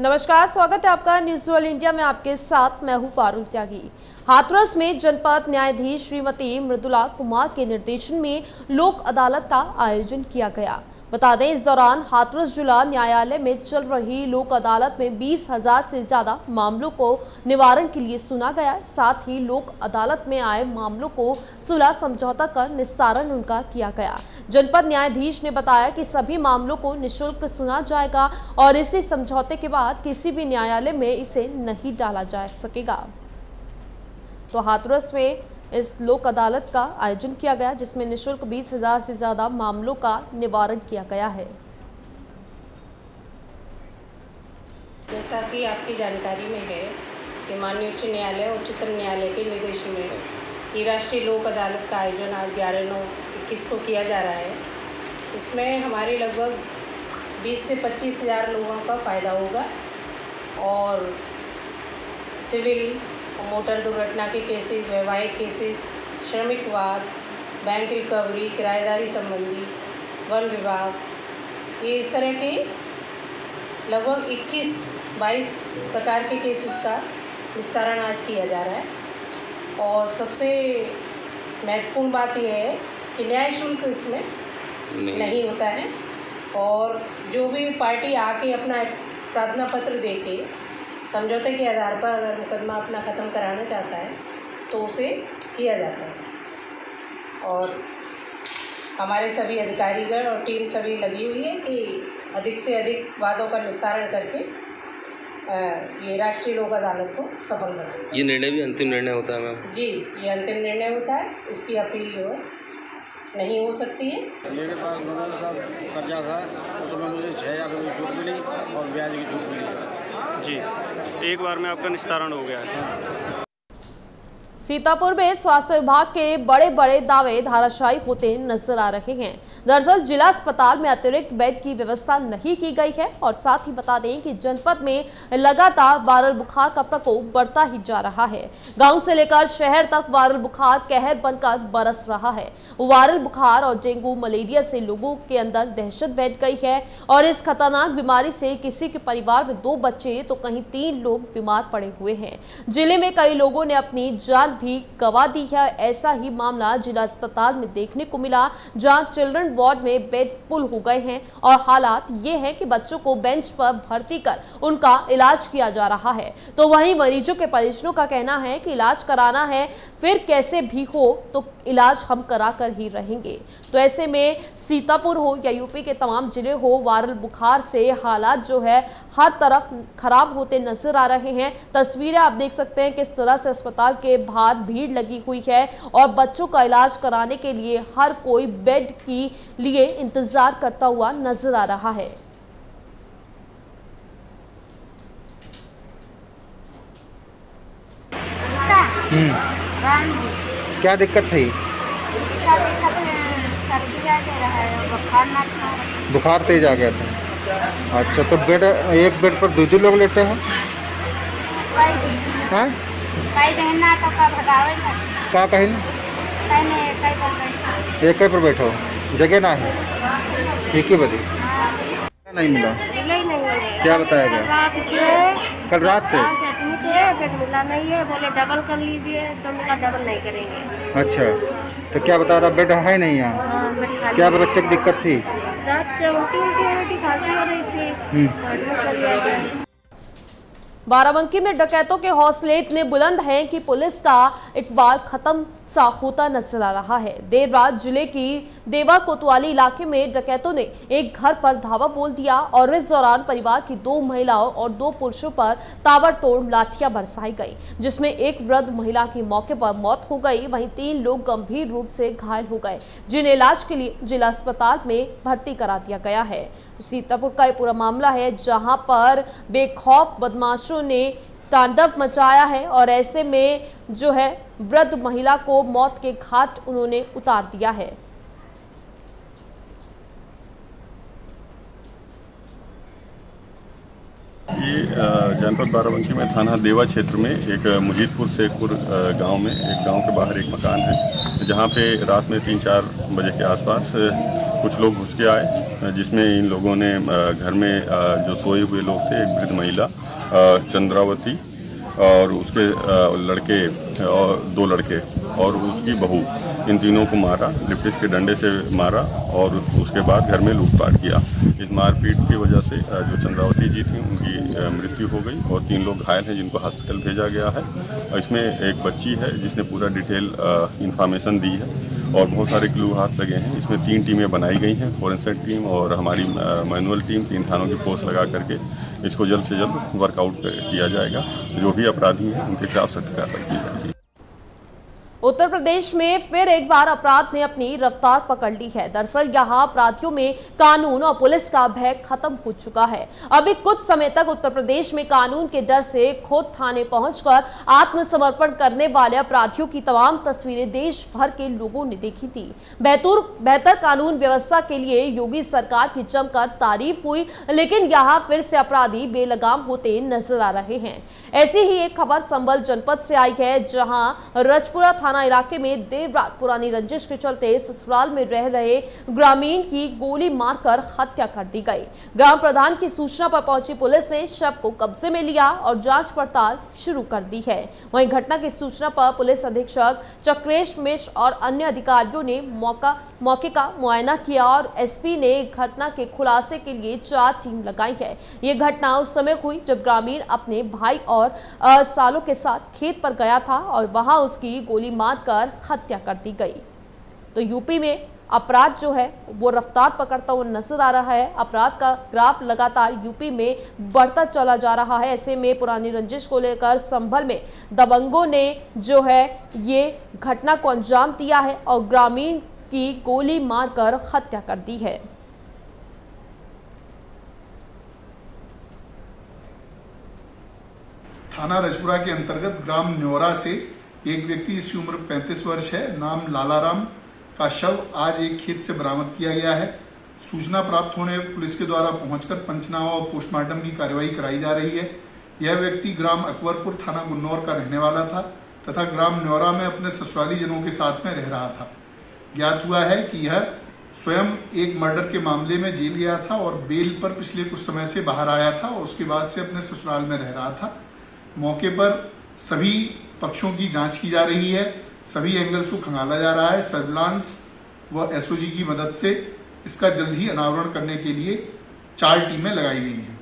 नमस्कार, स्वागत है आपका न्यूज़ वर्ल्ड इंडिया में आपके साथ। मैं हूँ पारुल त्यागी। हाथरस में जनपद न्यायाधीश श्रीमती मृदुला कुमार के निर्देशन में लोक अदालत का आयोजन किया गया। बता दें, इस दौरान हाथरस जिला न्यायालय में चल रही लोक अदालत में बीस हज़ार से ज़्यादा मामलों को निवारण के लिए सुना गया साथ ही लोक अदालत में आए मामलों को सुलह समझौता कर निस्तारण उनका किया गया। जनपद न्यायाधीश ने बताया कि सभी मामलों को निशुल्क सुना जाएगा और इसी समझौते के बाद किसी भी न्यायालय में इसे नहीं डाला जा सकेगा। तो हाथरस में इस लोक अदालत का आयोजन किया गया, जिसमें निशुल्क बीस हज़ार से ज़्यादा मामलों का निवारण किया गया है। जैसा कि आपकी जानकारी में है कि माननीय उच्च न्यायालय उच्चतम न्यायालय के निर्देश में ये राष्ट्रीय लोक अदालत का आयोजन आज ग्यारह नौ इक्कीस को किया जा रहा है। इसमें हमारे लगभग बीस से पच्चीस हज़ार लोगों का फ़ायदा होगा और सिविल मोटर दुर्घटना के केसेस वैवाहिक केसेस श्रमिक वाद बैंक रिकवरी किराएदारी संबंधी वन विभाग ये इस तरह के लगभग 21 22 प्रकार के केसेस का निस्तारण आज किया जा रहा है। और सबसे महत्वपूर्ण बात यह है कि न्याय शुल्क इसमें नहीं, नहीं होता है। और जो भी पार्टी आके अपना प्रार्थना पत्र दे के समझौते के आधार पर अगर मुकदमा अपना ख़त्म कराना चाहता है तो उसे किया जाता है। और हमारे सभी अधिकारीगण और टीम सभी लगी हुई है कि अधिक से अधिक वादों का निस्तारण करके ये राष्ट्रीय लोक अदालत को सफल बनाए ये निर्णय भी अंतिम निर्णय होता है मैम? जी ये अंतिम निर्णय होता है। इसकी अपील जो है नहीं हो सकती है। मेरे पास नोबल का कर्जा था उसमें मुझे छः हज़ार रुपये छूट मिली और ब्याज की छूट मिली। जी। एक बार में आपका निस्तारण हो गया है। सीतापुर में स्वास्थ्य विभाग के बड़े बड़े दावे धाराशायी होते नज़र आ रहे हैं। दरअसल जिला अस्पताल में अतिरिक्त बेड की व्यवस्था नहीं की गई है और साथ ही बता दें कि जनपद में लगातार वायरल बुखार का प्रकोप बढ़ता ही जा रहा है। गाँव से लेकर शहर तक वायरल बुखार कहर बनकर बरस रहा है। वायरल बुखार और डेंगू मलेरिया से लोगों के अंदर दहशत बैठ गई है और इस खतरनाक बीमारी से किसी के परिवार में दो बच्चे तो कहीं तीन लोग बीमार पड़े हुए हैं। ज़िले में कई लोगों ने अपनी जान भी गवा दी है। ऐसा ही मामला जिला अस्पताल में देखने को मिला, जहाँ चिल्ड्रन वार्ड में बेड फुल हो गए हैं और हालात ये हैं कि बच्चों को बेंच पर भर्ती कर उनका इलाज किया जा रहा है। तो वहीं मरीजों के परिजनों का कहना है कि इलाज कराना है, फिर कैसे भी हो तो इलाज हम करा कर ही रहेंगे। तो ऐसे में सीतापुर हो या यूपी के तमाम ज़िले हो वायरल बुखार से हालात जो है, हर तरफ़ खराब होते नज़र आ रहे हैं। तस्वीरें आप देख सकते हैं किस तरह से अस्पताल के बाहर भीड़ लगी हुई है और बच्चों का इलाज कराने के लिए हर कोई बेड की लिए इंतज़ार करता हुआ नज़र आ रहा है। क्या दिक्कत थी? बुखार तेज आ गया था। अच्छा तो बेड एक बेड पर दो दो लोग लेते हैं। हैं? का कहीं? एक पर बैठो। जगह ना है। ठीक ही बदी नहीं मिला। नहीं नहीं क्या बताया गया? कल रात से? बेड मिला नहीं है। बोले डबल कर लीजिए। तो मिला डबल नहीं करेंगे। अच्छा। तो क्या बता रहा? बेड है नहीं यहाँ? हाँ, क्या बच्चे की दिक्कत थी? रात से उल्टी उल्टी हो रही थी खांसी हो रही थी हम्म। तो एडमिट कर लिया गया बाराबंकी में डकैतों के हौसले इतने बुलंद हैं कि पुलिस का इकबाल खत्म सा होता नज़र आ रहा है। देर रात ज़िले की देवा कोतवाली इलाके में डकैतों ने एक घर पर धावा बोल दिया और इस दौरान परिवार की दो महिलाओं और दो पुरुषों पर ताबड़तोड़ लाठियाँ बरसाई गई, जिसमें एक वृद्ध महिला की मौके पर मौत हो गई। वहीं तीन लोग गंभीर रूप से घायल हो गए, जिन्हें इलाज के लिए जिला अस्पताल में भर्ती करा दिया गया है। तो सीतापुर का ये पूरा मामला है, जहाँ पर बेखौफ बदमाशों ने तांडव मचाया है और ऐसे में जो है वृद्ध महिला को मौत के घाट उन्होंने उतार दिया है। जनपद बाराबंकी में थाना देवा क्षेत्र में एक मुजीदपुर शेखपुर अ, गाँव में एक गाँव के बाहर एक मकान है जहाँ पे रात में तीन चार बजे के आसपास कुछ लोग घुस के आए जिसमें इन लोगों ने घर में जो सोए हुए लोग थे एक वृद्ध महिला चंद्रावती और उसके लड़के और दो लड़के और उसकी बहू, इन तीनों को मारा, लिप्टिस के डंडे से मारा और उसके बाद घर में लूटपाट किया। इस मारपीट की वजह से जो चंद्रावती जी थी, उनकी मृत्यु हो गई और तीन लोग घायल हैं, जिनको हॉस्पिटल भेजा गया है। इसमें एक बच्ची है, जिसने पूरा डिटेल इंफॉर्मेशन दी है और बहुत सारे क्लू हाथ लगे हैं। इसमें तीन टीमें बनाई गई हैं, फोरेंसिक टीम और हमारी मैनुअल टीम, तीन थानों की फोर्स लगा करके। इसको जल्द से जल्द वर्कआउट किया जाएगा। जो भी अपराधी हैं, उनके खिलाफ सख्त कार्रवाई की जाएगी। उत्तर प्रदेश में फिर एक बार अपराध ने अपनी रफ्तार पकड़ ली है। दरअसल यहाँ अपराधियों में कानून और पुलिस का भय खत्म हो चुका है। अभी कुछ समय तक उत्तर प्रदेश में कानून के डर से खुद थाने पहुंचकर आत्मसमर्पण करने वाले अपराधियों की तमाम तस्वीरें देश भर के लोगों ने देखी थी। बेहतर बेहतर कानून व्यवस्था के लिए योगी सरकार की जमकर तारीफ़ हुई, लेकिन यहाँ फिर से अपराधी बेलगाम होते नज़र आ रहे हैं। ऐसी ही एक खबर संबल जनपद से आई है, जहाँ रजपुरा थाना इलाके में देर रात पुरानी रंजिश के चलते ससुराल में रह रहे ग्रामीण की गोली मारकर हत्या कर दी गई। ग्राम प्रधान की सूचना पर पहुँची पुलिस ने शव को कब्जे में लिया और जाँच पड़ताल शुरू कर दी है। वहीं घटना की सूचना पर पुलिस अधीक्षक चक्रेश मिश्र और अन्य अधिकारियों ने मौका, मौके का मुआयना किया और एसपी ने घटना के खुलासे के लिए चार टीम लगाई है। ये घटना उस समय हुई जब ग्रामीण अपने भाई और अ, सालों के साथ खेत पर गया था और वहाँ उसकी गोली मारकर हत्या कर दी गई। तो यूपी में अपराध जो है वो रफ्तार पकड़ता हुआ नज़र आ रहा है। अपराध का ग्राफ लगातार यूपी में बढ़ता चला जा रहा है। ऐसे में पुरानी रंजिश को लेकर संभल में दबंगों ने जो है ये घटना को अंजाम दिया है और ग्रामीण की गोली मारकर हत्या कर दी है। थाना रजपुरा के अंतर्गत ग्राम न्योरा से एक व्यक्ति इसकी उम्र 35 वर्ष है, नाम लालाराम, का शव आज एक खेत से बरामद किया गया है। सूचना प्राप्त होने पुलिस के द्वारा पहुंचकर पंचनामा और पोस्टमार्टम की कार्यवाही कराई जा रही है। यह व्यक्ति ग्राम अकबरपुर थाना गुन्नौर का रहने वाला था तथा ग्राम न्योरा में अपने ससुराली जनों के साथ में रह रहा था। ज्ञात हुआ है कि यह स्वयं एक मर्डर के मामले में जेल गया था और बेल पर पिछले कुछ समय से बाहर आया था और उसके बाद से अपने ससुराल में रह रहा था। मौके पर सभी पक्षों की जाँच की जा रही है। सभी एंगल्स को खंगाला जा रहा है। सर्विलांस व एसओजी की मदद से इसका जल्द ही अनावरण करने के लिए चार टीमें लगाई गई हैं।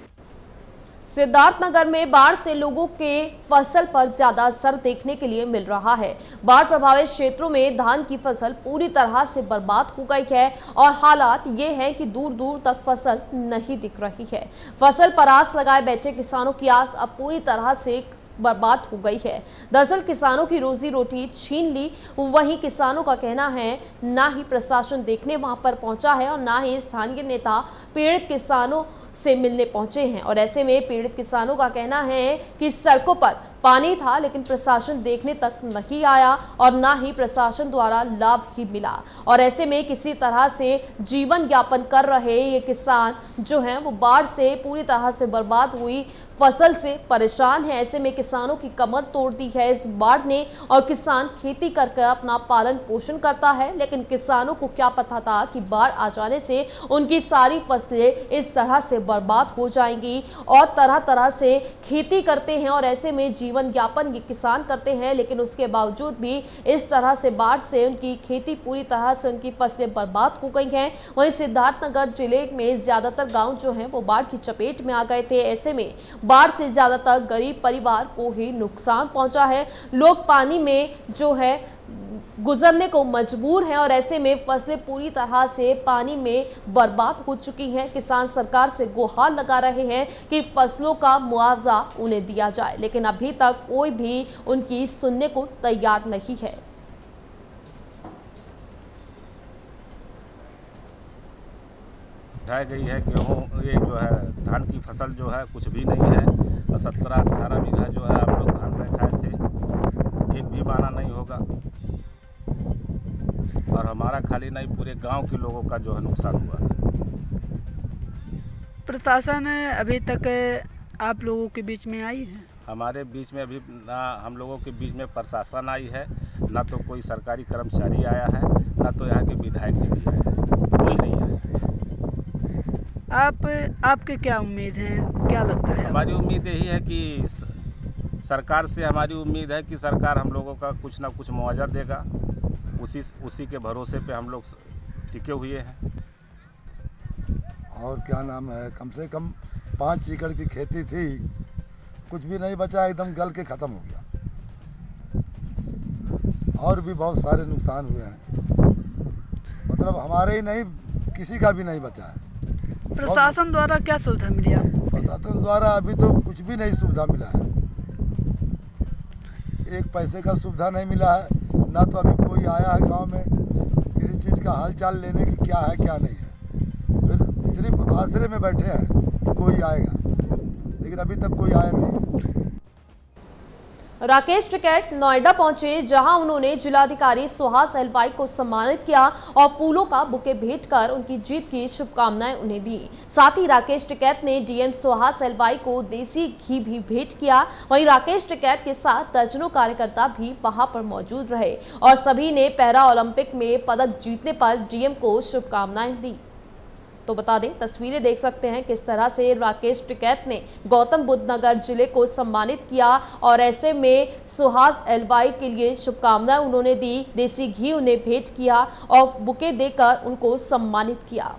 सिद्धार्थनगर में बाढ़ से लोगों के फ़सल पर ज़्यादा असर देखने के लिए मिल रहा है। बाढ़ प्रभावित क्षेत्रों में धान की फ़सल पूरी तरह से बर्बाद हो गई है और हालात ये हैं कि दूर दूर तक फ़सल नहीं दिख रही है। फ़सल पर आस लगाए बैठे किसानों की आस अब पूरी तरह से बर्बाद हो गई है। दरअसल किसानों की रोजी रोटी छीन ली, वहीं किसानों का कहना है, ना ही प्रशासन देखने वहाँ पर पहुँचा है और ना ही स्थानीय नेता, पीड़ित किसानों से मिलने पहुँचे हैं। और ऐसे में पीड़ित किसानों का कहना है कि सड़कों पर पानी था, लेकिन प्रशासन देखने तक नहीं आया और ना ही प्रशासन द्वारा लाभ ही मिला। और ऐसे में किसी तरह से जीवन यापन कर रहे ये किसान जो हैं, वो बाढ़ से पूरी तरह से बर्बाद हुई फ़सल से परेशान है। ऐसे में किसानों की कमर तोड़ दी है इस बाढ़ ने और किसान खेती करके अपना पालन पोषण करता है। लेकिन किसानों को क्या पता था कि बाढ़ आ जाने से उनकी सारी फ़सलें इस तरह से बर्बाद हो जाएँगी और तरह तरह से खेती करते हैं और ऐसे में जीवन यापन ये किसान करते हैं। लेकिन उसके बावजूद भी इस तरह से बाढ़ से उनकी खेती पूरी तरह से उनकी फ़सलें बर्बाद हो गई हैं। वहीं सिद्धार्थनगर ज़िले में ज़्यादातर गाँव जो हैं, वो बाढ़ की चपेट में आ गए थे। ऐसे में बाढ़ से ज़्यादातर गरीब परिवार को ही नुकसान पहुँचा है। लोग पानी में जो है, गुजरने को मजबूर हैं और ऐसे में फ़सलें पूरी तरह से पानी में बर्बाद हो चुकी हैं। किसान सरकार से गुहार लगा रहे हैं कि फ़सलों का मुआवजा उन्हें दिया जाए, लेकिन अभी तक कोई भी उनकी सुनने को तैयार नहीं है। उठाई गई है गेहूँ ये जो है धान की फ़सल जो है कुछ भी नहीं है। और सत्रह अठारह बीघा जो है आप लोग धान बैठाए थे एक भी माना नहीं होगा। और हमारा खाली नहीं पूरे गाँव के लोगों का जो है नुकसान हुआ है। प्रशासन अभी तक आप लोगों के बीच में आई है? हमारे बीच में अभी ना हम लोगों के बीच में प्रशासन आई है। ना तो कोई सरकारी कर्मचारी आया है ना तो यहाँ के विधायक जी भी आए हैं। कोई नहीं। आप आपके क्या उम्मीद है? क्या लगता है? हमारी उम्मीद यही है कि सरकार से हमारी उम्मीद है कि सरकार हम लोगों का कुछ ना कुछ मुआवजा देगा। उसी उसी के भरोसे पे हम लोग टिके हुए हैं। और क्या नाम है? कम से कम पाँच एकड़ की खेती थी। कुछ भी नहीं बचा एकदम गल के ख़त्म हो गया। और भी बहुत सारे नुकसान हुए हैं। मतलब हमारे ही नहीं किसी का भी नहीं बचा है। प्रशासन द्वारा क्या सुविधा मिली आपको? प्रशासन द्वारा अभी तो कुछ भी नहीं सुविधा मिला है। एक पैसे का सुविधा नहीं मिला है। ना तो अभी कोई आया है गाँव में, किसी चीज़ का हाल चाल लेने की क्या है, क्या नहीं है। फिर सिर्फ़ आसरे में बैठे हैं, कोई आएगा। लेकिन अभी तक कोई आया नहीं। राकेश टिकैत नोएडा पहुँचे, जहाँ उन्होंने जिलाधिकारी सुहास एलवाई को सम्मानित किया और फूलों का बुके भेंट कर उनकी जीत की शुभकामनाएँ उन्हें दी। साथ ही राकेश टिकैत ने डीएम सुहास एलवाई को देसी घी भी भेंट किया। वहीं राकेश टिकैत के साथ दर्जनों कार्यकर्ता भी वहाँ पर मौजूद रहे और सभी ने पैरा ओलंपिक में पदक जीतने पर डीएम को शुभकामनाएँ दी। तो बता दें, तस्वीरें देख सकते हैं किस तरह से राकेश टिकैत ने गौतम बुद्ध नगर ज़िले को सम्मानित किया और ऐसे में सुहास एलवाई के लिए शुभकामनाएँ उन्होंने दी, देसी घी उन्हें भेंट किया और बुके देकर उनको सम्मानित किया।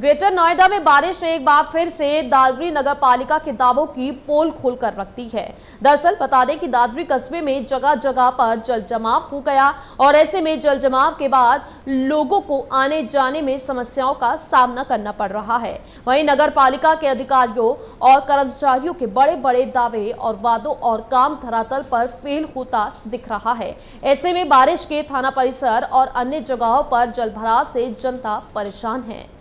ग्रेटर नोएडा में बारिश ने एक बार फिर से दादरी नगर पालिका के दावों की पोल खोल कर रख दी है। दरअसल बता दें कि दादरी कस्बे में जगह जगह पर जल जमाव हो गया और ऐसे में जल जमाव के बाद लोगों को आने जाने में समस्याओं का सामना करना पड़ रहा है। वहीं नगर पालिका के अधिकारियों और कर्मचारियों के बड़े बड़े दावे और वादों और काम धरातल पर फेल होता दिख रहा है। ऐसे में बारिश के थाना परिसर और अन्य जगहों पर जल से जनता परेशान है।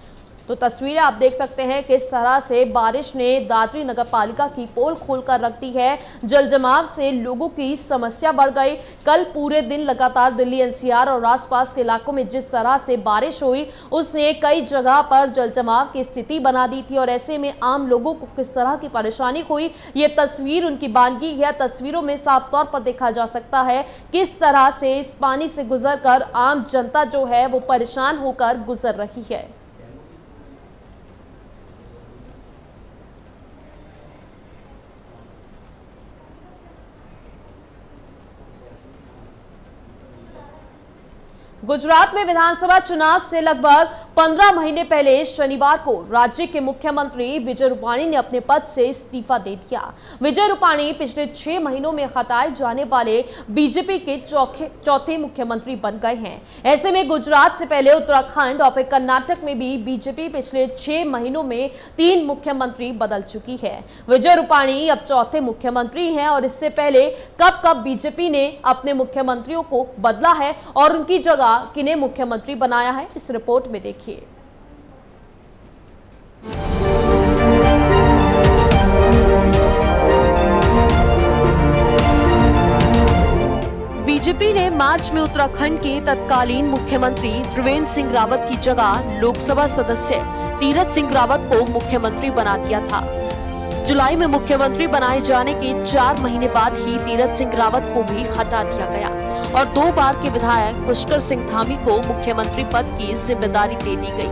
तो तस्वीरें आप देख सकते हैं किस तरह से बारिश ने दादरी नगर पालिका की पोल खोलकर रख दी है। जल जमाव से लोगों की समस्या बढ़ गई। कल पूरे दिन लगातार दिल्ली एनसीआर और आसपास के इलाकों में जिस तरह से बारिश हुई, उसने कई जगह पर जल जमाव की स्थिति बना दी थी और ऐसे में आम लोगों को किस तरह की परेशानी हुई, ये तस्वीर उनकी बानगी है। तस्वीरों में साफ़ तौर पर देखा जा सकता है किस तरह से इस पानी से गुजर कर आम जनता जो है वो परेशान होकर गुजर रही है। गुजरात में विधानसभा चुनाव से लगभग 15 महीने पहले शनिवार को राज्य के मुख्यमंत्री विजय रूपाणी ने अपने पद से इस्तीफा दे दिया। विजय रूपाणी पिछले छह महीनों में हटाए जाने वाले बीजेपी के चौथे मुख्यमंत्री बन गए हैं। ऐसे में गुजरात से पहले उत्तराखंड और फिर कर्नाटक में भी बीजेपी पिछले छह महीनों में तीन मुख्यमंत्री बदल चुकी है। विजय रूपाणी अब चौथे मुख्यमंत्री है और इससे पहले कब कब बीजेपी ने अपने मुख्यमंत्रियों को बदला है और उनकी जगह किन्हें मुख्यमंत्री बनाया है, इस रिपोर्ट में देखिए बीजेपी ने मार्च में उत्तराखंड के तत्कालीन मुख्यमंत्री त्रिवेंद्र सिंह रावत की जगह लोकसभा सदस्य तीरथ सिंह रावत को मुख्यमंत्री बना दिया था। जुलाई में मुख्यमंत्री बनाए जाने के चार महीने बाद ही तीरथ सिंह रावत को भी हटा दिया गया। और दो बार के विधायक पुष्कर सिंह धामी को मुख्यमंत्री पद की ज़िम्मेदारी दे दी गई।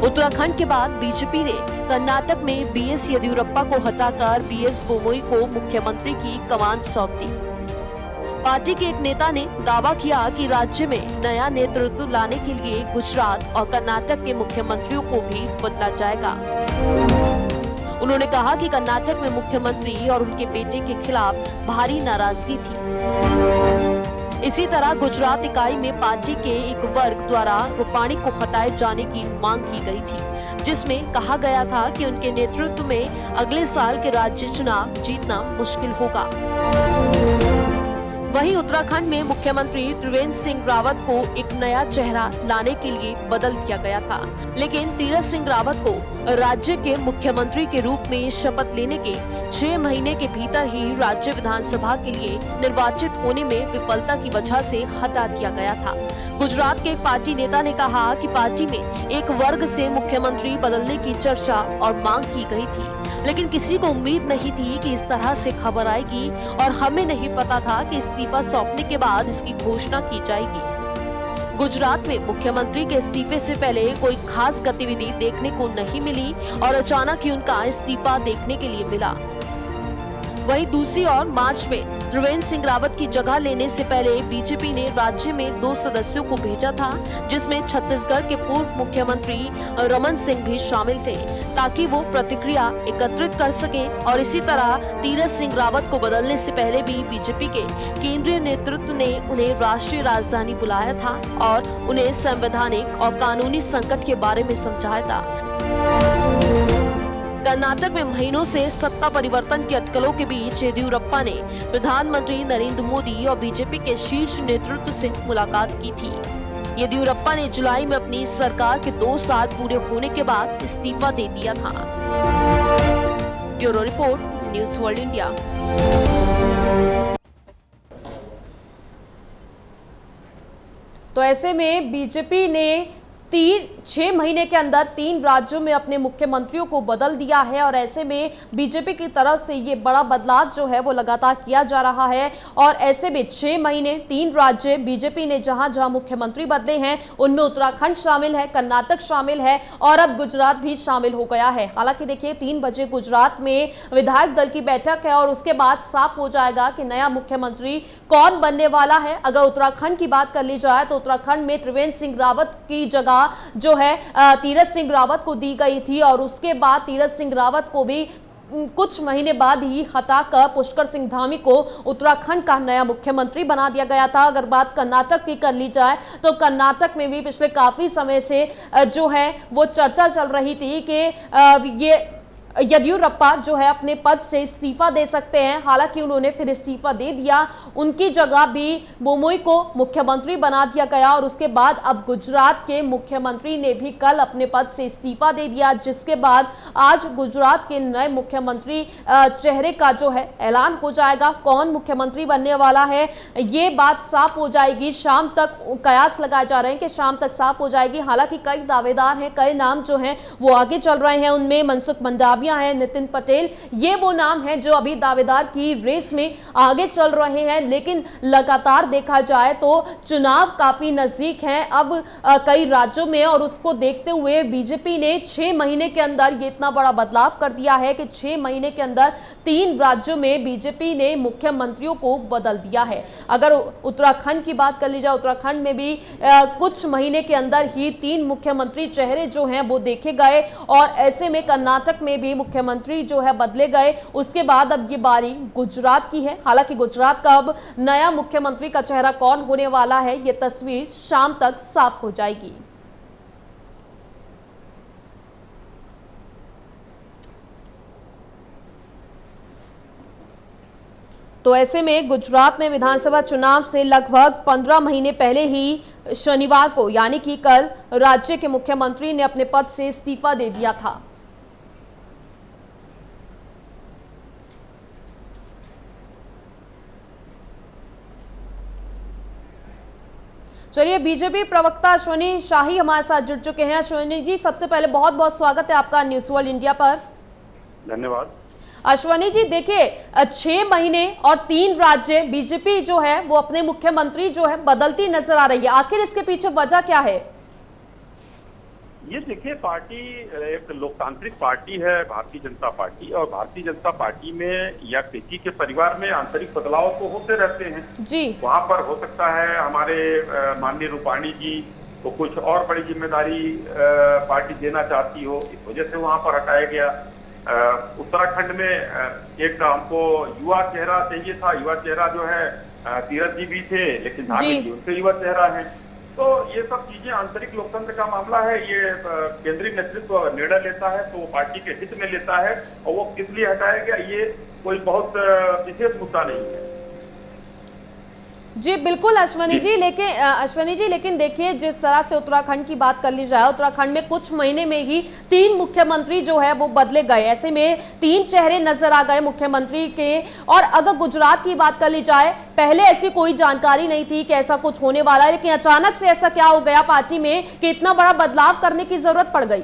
उत्तराखंड के बाद बीजेपी ने कर्नाटक में बीएस येदियुरप्पा को हटाकर बीएस बोमोई को मुख्यमंत्री की कमान सौंप दी। पार्टी के एक नेता ने दावा किया कि राज्य में नया नेतृत्व लाने के लिए गुजरात और कर्नाटक के मुख्यमंत्रियों को भी बदला जाएगा। उन्होंने कहा कि कर्नाटक में मुख्यमंत्री और उनके बेटे के खिलाफ भारी नाराज़गी थी। इसी तरह गुजरात इकाई में पार्टी के एक वर्ग द्वारा रूपाणी को हटाए जाने की मांग की गई थी, जिसमें कहा गया था कि उनके नेतृत्व में अगले साल के राज्य चुनाव जीतना मुश्किल होगा। वहीं उत्तराखंड में मुख्यमंत्री त्रिवेंद्र सिंह रावत को एक नया चेहरा लाने के लिए बदल दिया गया था, लेकिन तीरथ सिंह रावत को राज्य के मुख्यमंत्री के रूप में शपथ लेने के छह महीने के भीतर ही राज्य विधानसभा के लिए निर्वाचित होने में विफलता की वजह से हटा दिया गया था। गुजरात के एक पार्टी नेता ने कहा कि पार्टी में एक वर्ग से मुख्यमंत्री बदलने की चर्चा और मांग की गई थी, लेकिन किसी को उम्मीद नहीं थी कि इस तरह से खबर आएगी और हमें नहीं पता था कि इस्तीफा सौंपने के बाद इसकी घोषणा की जाएगी। गुजरात में मुख्यमंत्री के इस्तीफे से पहले कोई खास गतिविधि देखने को नहीं मिली और अचानक ही उनका इस्तीफा देखने के लिए मिला। वहीं दूसरी ओर मार्च में त्रिवेंद्र सिंह रावत की जगह लेने से पहले बीजेपी ने राज्य में दो सदस्यों को भेजा था, जिसमें छत्तीसगढ़ के पूर्व मुख्यमंत्री रमन सिंह भी शामिल थे, ताकि वो प्रतिक्रिया एकत्रित कर सके। और इसी तरह तीरथ सिंह रावत को बदलने से पहले भी बीजेपी के केंद्रीय नेतृत्व ने उन्हें राष्ट्रीय राजधानी बुलाया था और उन्हें संवैधानिक और कानूनी संकट के बारे में समझाया था। कर्नाटक में महीनों से सत्ता परिवर्तन की अटकलों के बीच येदियुरप्पा ने प्रधानमंत्री नरेंद्र मोदी और बीजेपी के शीर्ष नेतृत्व से मुलाकात की थी। येदियुरप्पा ने जुलाई में अपनी सरकार के दो साल पूरे होने के बाद इस्तीफा दे दिया था। Bureau report, news world India. तो ऐसे में बीजेपी ने तीन, छह महीने के अंदर तीन राज्यों में अपने मुख्यमंत्रियों को बदल दिया है और ऐसे में बीजेपी की तरफ़ से ये बड़ा बदलाव जो है वो लगातार किया जा रहा है। और ऐसे में छह महीने तीन राज्य बीजेपी ने जहाँ जहाँ मुख्यमंत्री बदले हैं, उनमें उत्तराखंड शामिल है, कर्नाटक शामिल है और अब गुजरात भी शामिल हो गया है। हालाँकि देखिए, तीन बजे गुजरात में विधायक दल की बैठक है और उसके बाद साफ़ हो जाएगा कि नया मुख्यमंत्री कौन बनने वाला है। अगर उत्तराखंड की बात कर ली जाए तो उत्तराखंड में त्रिवेंद्र सिंह रावत की जगह जो है तीरथ सिंह रावत को दी गई थी और उसके बाद तीरथ सिंह रावत को भी कुछ महीने बाद ही हटाकर पुष्कर सिंह धामी को उत्तराखंड का नया मुख्यमंत्री बना दिया गया था। अगर बात कर्नाटक की कर ली जाए तो कर्नाटक में भी पिछले काफ़ी समय से जो है, वो चर्चा चल रही थी कि ये येदियुरप्पा जो है अपने पद से इस्तीफा दे सकते हैं, हालाँकि उन्होंने फिर इस्तीफा दे दिया। उनकी जगह भी बोमोई को मुख्यमंत्री बना दिया गया और उसके बाद अब गुजरात के मुख्यमंत्री ने भी कल अपने पद से इस्तीफा दे दिया, जिसके बाद आज गुजरात के नए मुख्यमंत्री चेहरे का जो है ऐलान हो जाएगा। कौन मुख्यमंत्री बनने वाला है, ये बात साफ़ हो जाएगी। शाम तक कयास लगाए जा रहे हैं कि शाम तक साफ़ हो जाएगी। हालाँकि कई दावेदार हैं, कई नाम जो हैं वो आगे चल रहे हैं। उनमें मनसुख मंडावी दावियाँ हैं नितिन पटेल। ये वो नाम है जो अभी दावेदार की रेस में आगे चल रहे हैं लेकिन लगातार देखा जाए तो चुनाव काफ़ी नज़दीक है। अब कई राज्यों में और उसको देखते हुए बीजेपी ने छह महीने के अंदर ये इतना बड़ा बदलाव कर दिया है कि छह महीने के अंदर तीन राज्यों में बीजेपी ने मुख्यमंत्रियों को बदल दिया है। अगर उत्तराखंड की बात कर ली जाए उत्तराखंड में भी आ, कुछ महीने के अंदर ही तीन मुख्यमंत्री चेहरे जो हैं वो देखे गए और ऐसे में कर्नाटक में भी भी मुख्यमंत्री जो है बदले गए। उसके बाद अब ये बारी गुजरात की है। हालाँकि गुजरात का अब नया मुख्यमंत्री का चेहरा कौन होने वाला है, ये तस्वीर शाम तक साफ़ हो जाएगी। तो ऐसे में गुजरात में विधानसभा चुनाव से लगभग 15 महीने पहले ही शनिवार को, यानी कि कल, राज्य के मुख्यमंत्री ने अपने पद से इस्तीफा दे दिया था। चलिए बीजेपी प्रवक्ता अश्वनी शाही हमारे साथ जुड़ चुके हैं। अश्वनी जी सबसे पहले बहुत बहुत स्वागत है आपका न्यूज़ वर्ल्ड इंडिया पर। धन्यवाद। अश्वनी जी देखिए छह महीने और तीन राज्य बीजेपी जो है वो अपने मुख्यमंत्री जो है बदलती नज़र आ रही है। आखिर इसके पीछे वजह क्या है? ये देखिए पार्टी एक लोकतांत्रिक पार्टी है भारतीय जनता पार्टी और भारतीय जनता पार्टी में या किसी के परिवार में आंतरिक बदलाव तो होते रहते हैं। जी। वहाँ पर हो सकता है हमारे माननीय रूपाणी जी को कुछ और बड़ी ज़िम्मेदारी पार्टी देना चाहती हो इस वजह से वहाँ पर हटाया गया। उत्तराखंड में एक हमको युवा चेहरा चाहिए था। युवा चेहरा जो है तीरथ जी भी थे लेकिन धार्मिक जी। उनके युवा चेहरा है। तो ये सब चीज़ें आंतरिक लोकतंत्र का मामला है, ये केंद्रीय नेतृत्व निर्णय लेता है तो पार्टी के हित में लेता है, और वो किस लिए हटाया गया, ये कोई बहुत विशेष मुद्दा नहीं है। जी बिल्कुल अश्वनी जी। लेकिन अश्वनी जी लेकिन देखिए जिस तरह से उत्तराखंड की बात कर ली जाए उत्तराखंड में कुछ महीने में ही तीन मुख्यमंत्री जो है वो बदले गए। ऐसे में तीन चेहरे नज़र आ गए मुख्यमंत्री के। और अगर गुजरात की बात कर ली जाए पहले ऐसी कोई जानकारी नहीं थी कि ऐसा कुछ होने वाला है लेकिन अचानक से ऐसा क्या हो गया पार्टी में कि इतना बड़ा बदलाव करने की ज़रूरत पड़ गई।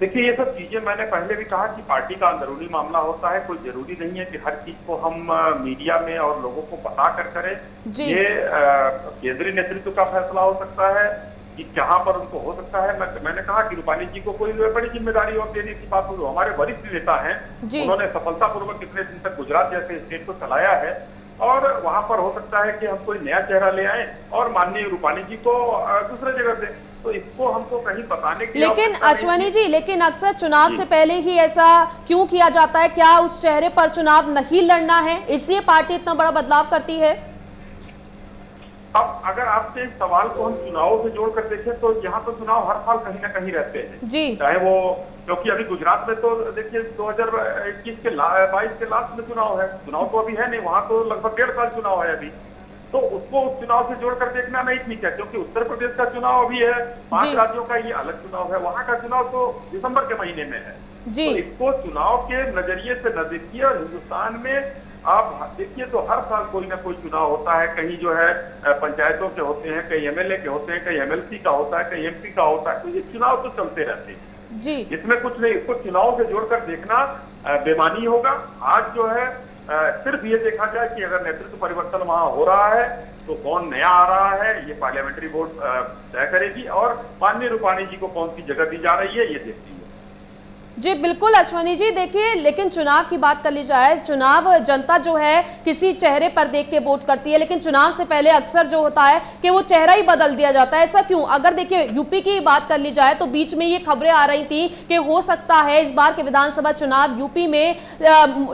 देखिए ये सब चीज़ें मैंने पहले भी कहा कि पार्टी का अंदरूनी मामला होता है। कोई ज़रूरी नहीं है कि हर चीज़ को हम मीडिया में और लोगों को बता कर करें। ये केंद्रीय नेतृत्व का फैसला हो सकता है कि जहाँ पर उनको हो सकता है। मैं, मैंने कहा कि रूपानी जी को कोई बड़ी ज़िम्मेदारी और देने की बात हो हमारे वरिष्ठ नेता हैं। उन्होंने सफलतापूर्वक कितने दिन तक गुजरात जैसे स्टेट को चलाया है। और वहाँ पर हो सकता है कि हम कोई नया चेहरा ले आए। और माननीय रूपानी जी को दूसरे जगह दें तो इसको हमको कहीं बताने की लेकिन अश्वनी जी लेकिन अक्सर चुनाव से पहले ही ऐसा क्यों किया जाता है? क्या उस चेहरे पर चुनाव नहीं लड़ना है? इसलिए पार्टी इतना बड़ा बदलाव करती है? अब अगर आपके इस सवाल को हम चुनावों से जोड़कर देखें तो यहाँ तो चुनाव हर साल कहीं ना कहीं रहते हैं। जी। चाहे वो क्योंकि अभी गुजरात में तो देखिए 2021 के बाईस के लास्ट में चुनाव है। चुनाव तो अभी है नहीं वहाँ तो लगभग डेढ़ साल चुनाव है अभी। तो उसको उस चुनाव से जोड़कर देखना नहीं ठीक है क्योंकि उत्तर प्रदेश का चुनाव अभी है पाँच राज्यों का ये अलग चुनाव है वहाँ का चुनाव तो दिसंबर के महीने में है। जी। तो इसको चुनाव के नज़रिए से न देखिए और हिंदुस्तान में आप देखिए तो हर साल कोई ना कोई चुनाव होता है कहीं जो है पंचायतों के होते हैं कहीं एमएलए के होते हैं कहीं एमएलसी का होता है कहीं एमपी का होता है तो ये चुनाव तो चलते रहते हैं। जी। इसमें कुछ नहीं इसको चुनाव से जोड़कर देखना बेमानी होगा। आज जो है सिर्फ़ ये देखा जाए कि अगर नेतृत्व परिवर्तन वहाँ हो रहा है तो कौन नया आ रहा है, ये पार्लियामेंट्री बोर्ड तय करेगी और माननीय रूपाणी जी को कौन सी जगह दी जा रही है, ये देखती जी, बिल्कुल, अश्वनी जी, देखिए, लेकिन चुनाव की बात कर ली जाए, चुनाव जनता जो है, किसी चेहरे पर देख के वोट करती है, लेकिन चुनाव से पहले अक्सर जो होता है कि वो चेहरा ही बदल दिया जाता है। ऐसा क्यों? अगर देखिए, यूपी की बात कर ली जाए तो बीच में ये खबरें आ रही थी कि हो सकता है इस बार के विधानसभा चुनाव यूपी में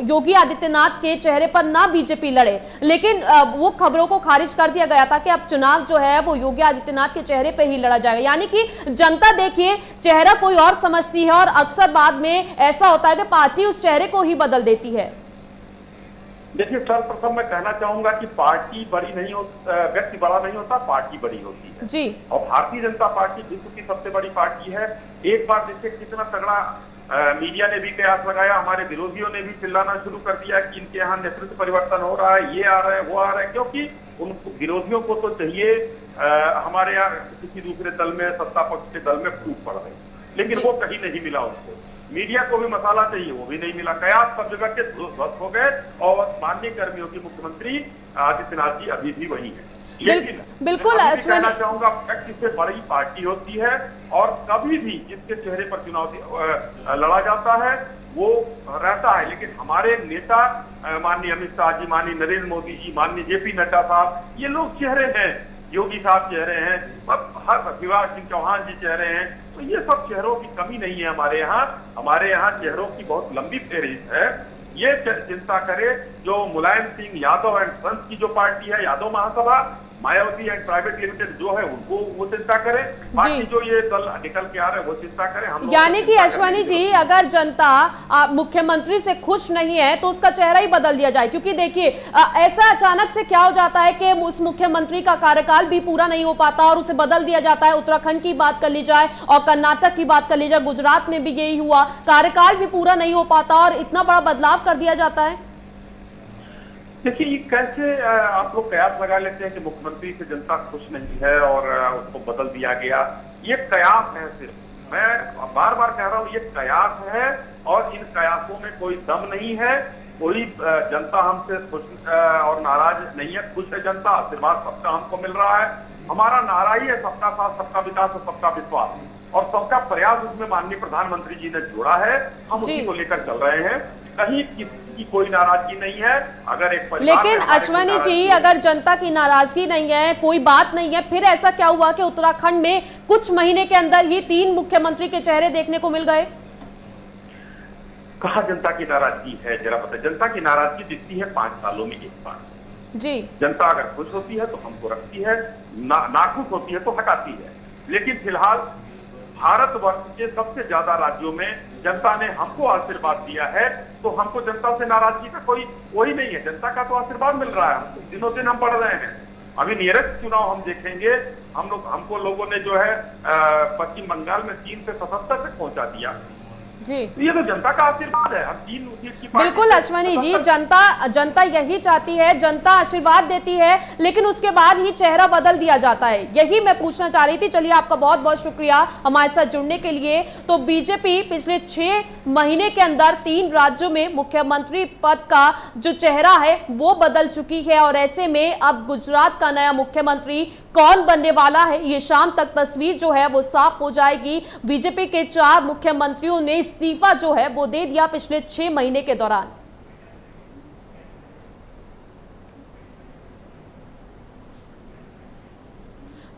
योगी आदित्यनाथ के चेहरे पर ना बीजेपी लड़े। लेकिन वो खबरों को खारिज कर दिया गया था कि अब चुनाव जो है, वो योगी आदित्यनाथ के चेहरे पर ही लड़ा जाएगा। यानी कि जनता देखिए, चेहरा कोई और समझती है और अक्सर बाद में ऐसा होता है कि पार्टी उस चेहरे को ही बदल देती है। देखिए सर्वप्रथम मैं कहना चाहूँगा कि पार्टी बड़ी नहीं हो व्यक्ति बड़ा नहीं होता पार्टी बड़ी होती है। जी। और भारतीय जनता पार्टी विश्व की सबसे बड़ी पार्टी है। एक बार देखिए कितना तगड़ा मीडिया ने भी कयास लगाया हमारे विरोधियों ने भी चिल्लाना शुरू कर दिया कि इनके यहाँ नेतृत्व परिवर्तन हो रहा है ये आ रहा है वो आ रहा है क्योंकि उन विरोधियों को तो चाहिए अ, हमारे यहाँ किसी दूसरे दल में सत्ता पक्ष के दल में फूट पड़ रही लेकिन वो कहीं नहीं मिला उनको मीडिया को भी मसाला चाहिए वो भी नहीं मिला। कयास सब जगह के ध्वस्त हो गए और माननीय कर्मियों की मुख्यमंत्री आदित्यनाथ जी अभी भी वही है। लेकिन बिल्कुल, कहना चाहूँगा व्यक्ति से बड़ी पार्टी होती है और कभी भी जिसके चेहरे पर चुनाव लड़ा जाता है वो रहता है। लेकिन हमारे नेता माननीय अमित शाह जी माननीय नरेंद्र मोदी जी माननीय जेपी नड्डा साहब ये लोग चेहरे हैं योगी साहब चेहरे हैं हर शिवराज सिंह चौहान जी चेहरे हैं। तो ये सब चेहरों की कमी नहीं है हमारे यहाँ। हमारे यहाँ चेहरों की बहुत लंबी फहरिस्त है। ये चिंता करे, जो मुलायम सिंह यादव एंड संस की जो पार्टी है, Yadav Mahasabha Mayawati and private limited जो है उनको वो चिंता करे। बाकी जो ये दल निकल के आ रहे हैं वो चिंता करे। हम यानी कि अश्वनी जी अगर जनता मुख्यमंत्री से खुश नहीं है तो उसका चेहरा ही बदल दिया जाए। क्योंकि देखिए ऐसा अचानक से क्या हो जाता है कि उस मुख्यमंत्री का कार्यकाल भी पूरा नहीं हो पाता और उसे बदल दिया जाता है। उत्तराखंड की बात कर ली जाए और कर्नाटक की बात कर ली जाए गुजरात में भी यही हुआ। कार्यकाल भी पूरा नहीं हो पाता और इतना बड़ा बदलाव कर दिया जाता है। देखिए ये कैसे आप लोग कयास लगा लेते हैं कि मुख्यमंत्री से जनता खुश नहीं है और उसको बदल दिया गया? ये कयास है सिर्फ़। मैं बार बार कह रहा हूँ ये कयास है और इन कयासों में कोई दम नहीं है। कोई जनता हमसे खुश और नाराज़ नहीं है। खुश है जनता आशीर्वाद सबका हमको मिल रहा है। हमारा नारा ही है सबका साथ सबका विकास और सबका विश्वास। और सबका प्रयास उसमें माननीय प्रधानमंत्री जी ने जोड़ा है। हम। उसी को लेकर चल रहे हैं। कहीं की कोई नाराज़गी नहीं है। अगर एक लेकिन अश्वनी जी अगर जनता की नाराज़गी नहीं है कोई बात नहीं है फिर ऐसा क्या हुआ कि उत्तराखंड में कुछ महीने के अंदर ही तीन मुख्यमंत्री के चेहरे देखने को मिल गए? कहा जनता की नाराज़गी है? जरा पता जनता की नाराज़गी दिखती है पाँच सालों में एक बार। जी। जनता अगर खुश होती है तो हमको रखती है ना नाखुश होती है तो हटाती है। लेकिन फ़िलहाल भारतवर्ष के सबसे ज़्यादा राज्यों में जनता ने हमको आशीर्वाद दिया है तो हमको जनता से नाराज़गी का कोई वही नहीं है। जनता का तो आशीर्वाद मिल रहा है हमको। दिनों दिन हम बढ़ रहे हैं। अभी नियरेस्ट चुनाव हम देखेंगे। हम लोग, हमको लोगों ने जो है पश्चिम बंगाल में तीन से सतहत्तर तक पहुँचा दिया। जी। तो ये तो जनता का आशीर्वाद है। हम तीन की बिल्कुल अश्वनी जी जनता जनता यही चाहती है जनता आशीर्वाद देती है लेकिन उसके बाद ही चेहरा बदल दिया जाता है। यही मैं पूछना चाह रही थी। चलिए आपका बहुत बहुत शुक्रिया हमारे साथ जुड़ने के लिए। तो बीजेपी पिछले छह महीने के अंदर तीन राज्यों में मुख्यमंत्री पद का जो चेहरा है वो बदल चुकी है। और ऐसे में अब गुजरात का नया मुख्यमंत्री कौन बनने वाला है? ये शाम तक तस्वीर जो है वो साफ़ हो जाएगी। बीजेपी के चार मुख्यमंत्रियों ने इस्तीफा जो है वो दे दिया पिछले छह महीने के दौरान।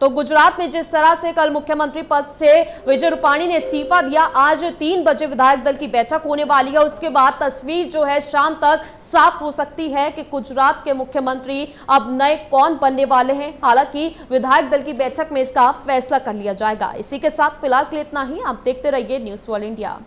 तो गुजरात में जिस तरह से कल मुख्यमंत्री पद से विजय रूपाणी ने इस्तीफा दिया, आज तीन बजे विधायक दल की बैठक होने वाली है। उसके बाद तस्वीर जो है शाम तक साफ़ हो सकती है कि गुजरात के मुख्यमंत्री अब नए कौन बनने वाले हैं। हालाँकि विधायक दल की बैठक में इसका फैसला कर लिया जाएगा। इसी के साथ फ़िलहाल के लिए इतना ही। आप देखते रहिए न्यूज़ वर्ल्ड इंडिया।